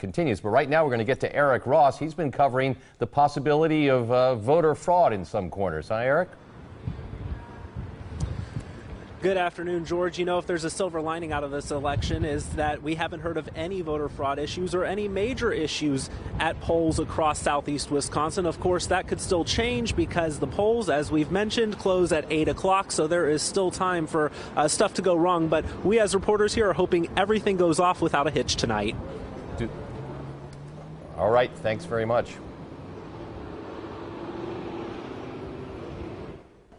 continues. But right now, we're going to get to Eric Ross. He's been covering the possibility of uh, voter fraud in some corners. Huh, Eric? Good afternoon, George. You know, if there's a silver lining out of this election, is that we haven't heard of any voter fraud issues or any major issues at polls across southeast Wisconsin. Of course, that could still change because the polls, as we've mentioned, close at 8 o'clock, so there is still time for uh, stuff to go wrong. But we, as reporters here, are hoping everything goes off without a hitch tonight. All right, thanks very much.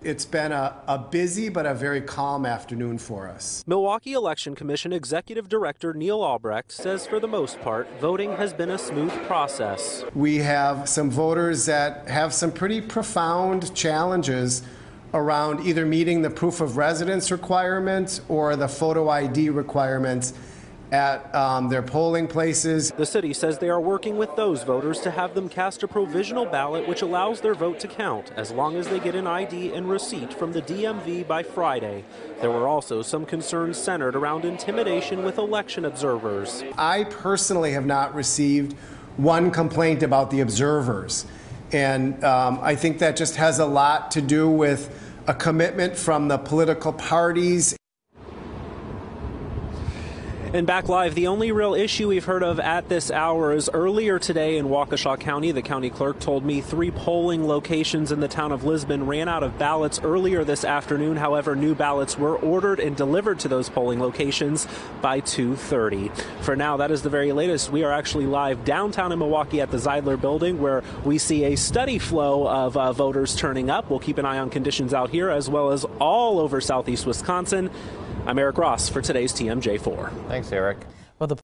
It's been a, a busy but a very calm afternoon for us. Milwaukee Election Commission Executive Director Neil Albrecht says for the most part, voting has been a smooth process. We have some voters that have some pretty profound challenges around either meeting the proof of residence requirement or the photo ID requirements at um, their polling places. The city says they are working with those voters to have them cast a provisional ballot which allows their vote to count as long as they get an ID and receipt from the DMV by Friday. There were also some concerns centered around intimidation with election observers. I personally have not received one complaint about the observers. And um, I think that just has a lot to do with a commitment from the political parties And back live, the only real issue we've heard of at this hour is earlier today in Waukesha County. The county clerk told me three polling locations in the town of Lisbon ran out of ballots earlier this afternoon. However, new ballots were ordered and delivered to those polling locations by 2:30. For now, that is the very latest. We are actually live downtown in Milwaukee at the Zeidler Building, where we see a steady flow of uh, voters turning up. We'll keep an eye on conditions out here as well as all over southeast Wisconsin. I'm Eric Ross for today's TMJ4. Thanks, Eric.